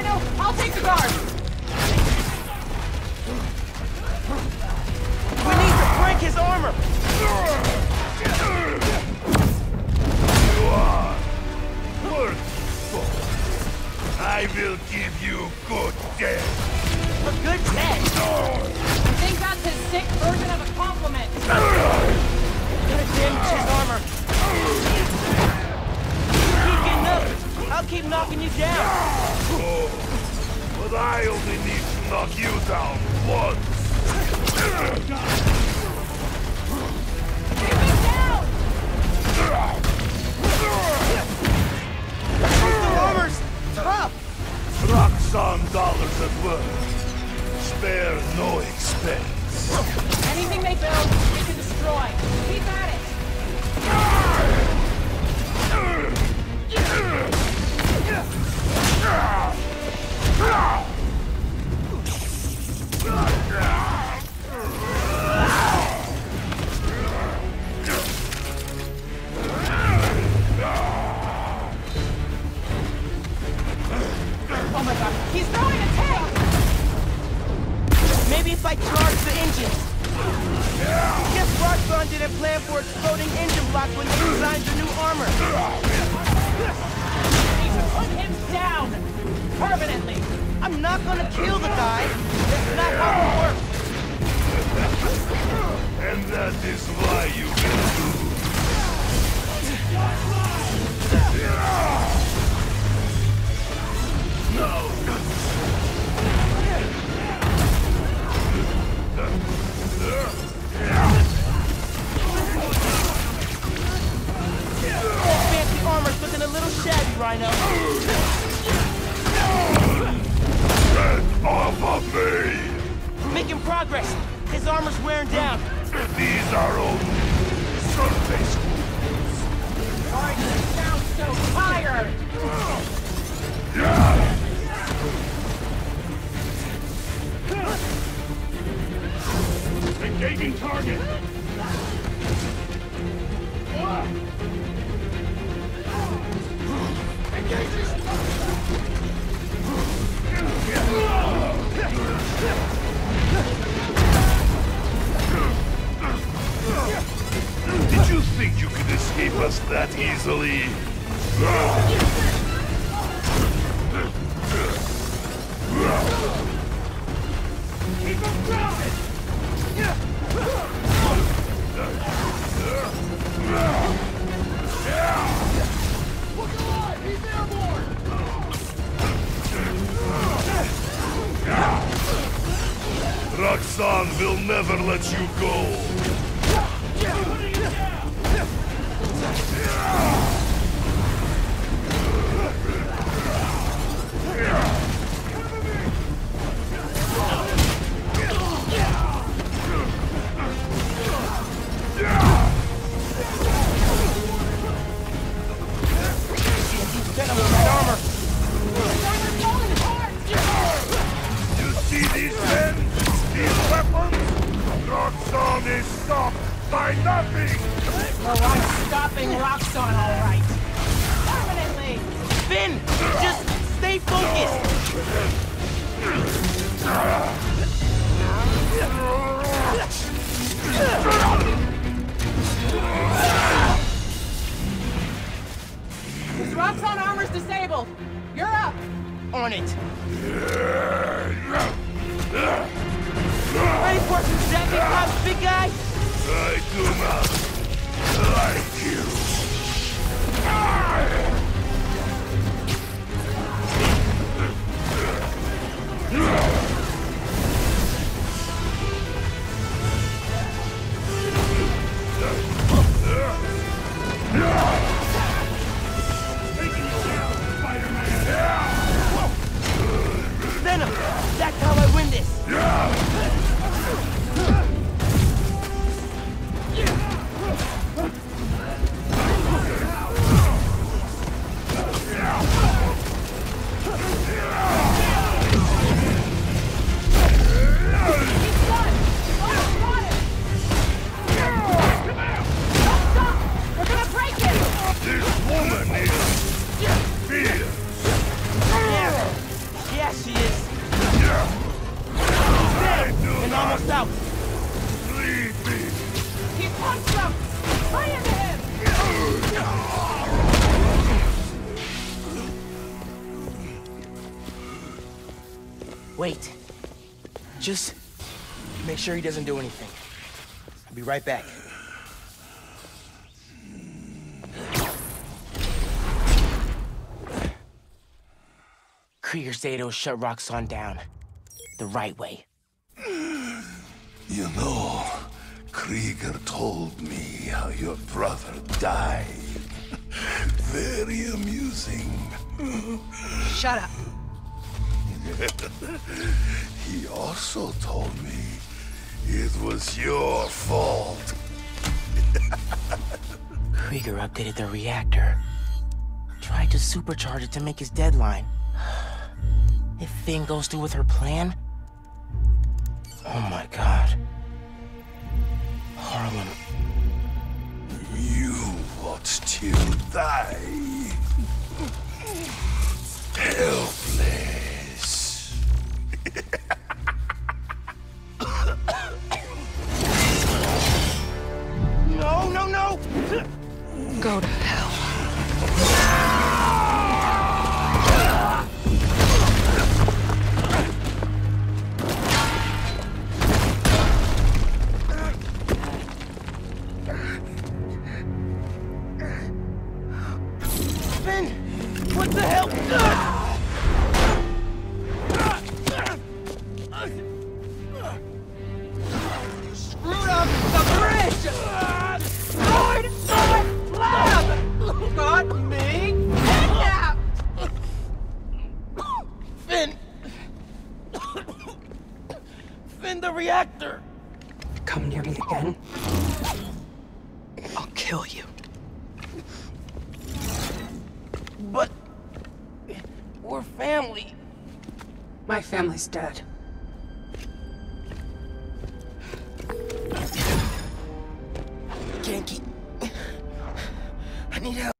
Rhino. I'll take the guard. We need to break his armor! You are worthy. I will give you good death. A good death! I think that's his sick version of a compliment. Gotta damage his armor. Keep getting up. I'll keep knocking you down. But I only need to knock you down once. Keep him down! The armor's tough. Roxxon dollars at work. Spare no expense. Anything they build, Guess didn't plan for exploding engine blocks when they designed the new armor. We need to put him down! Permanently! I'm not gonna kill the guy. That's not how it works. And that is why you progress. His armor's wearing down. These are only surface Sorry to sound so tired! Engaging target! Did grounded! Roxxon will never let you go. Roxxon is stopped by nothing! Oh, I'm stopping Roxxon, all right. Permanently! Phin, just stay focused. His Roxxon armor's disabled. You're up. On it. Some Zappy Pops, big guy? I do not like Wait. Just make sure he doesn't do anything. I'll be right back. Krieger said it'll shut Roxxon down. The right way. You know, Krieger told me how your brother died. Very amusing. Shut up. He also told me it was your fault. Krieger updated the reactor. Tried to supercharge it to make his deadline. If Phin goes through with her plan... Oh my god. Harlem. You won't still die. The reactor! Come near me again. I'll kill you. But... We're family. My family's dead. Ganke. I need help.